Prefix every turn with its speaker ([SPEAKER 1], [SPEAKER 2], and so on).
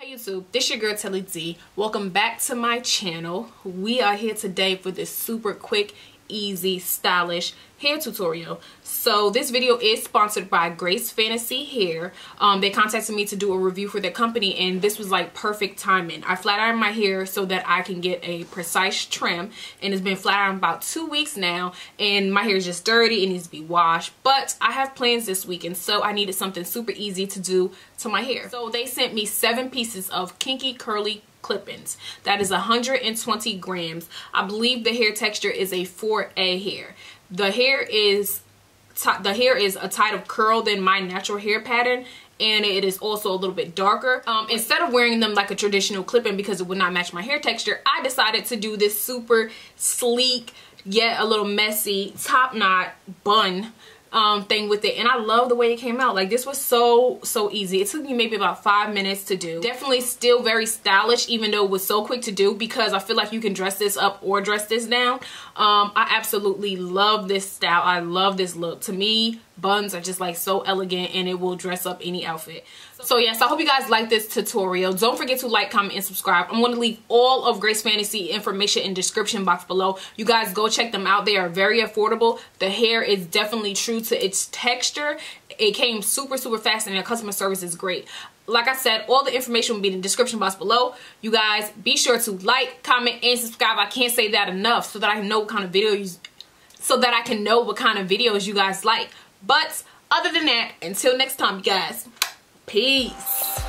[SPEAKER 1] Hey YouTube, this your girl Telly D. Welcome back to my channel. We are here today for this super quick easy, stylish hair tutorial. So this video is sponsored by Grace Fantasy Hair. Um, they contacted me to do a review for their company and this was like perfect timing. I flat ironed my hair so that I can get a precise trim and it's been flat ironed about two weeks now and my hair is just dirty. It needs to be washed but I have plans this weekend so I needed something super easy to do to my hair. So they sent me seven pieces of kinky curly clip-ins. That is 120 grams. I believe the hair texture is a 4A hair. The hair is the hair is a tight of curl than my natural hair pattern and it is also a little bit darker. Um, instead of wearing them like a traditional clip-in because it would not match my hair texture, I decided to do this super sleek yet a little messy top knot bun um, thing with it. And I love the way it came out. Like this was so so easy. It took me maybe about five minutes to do. Definitely still very stylish even though it was so quick to do because I feel like you can dress this up or dress this down. Um, I absolutely love this style. I love this look. To me buns are just like so elegant and it will dress up any outfit so yes, I hope you guys like this tutorial. Don't forget to like, comment, and subscribe. I'm going to leave all of Grace Fantasy information in description box below. You guys go check them out. They are very affordable. The hair is definitely true to its texture. It came super, super fast and their customer service is great. Like I said, all the information will be in the description box below. You guys be sure to like, comment, and subscribe. I can't say that enough so that I know what kind of videos so that I can know what kind of videos you guys like. But other than that, until next time, you guys. Peace.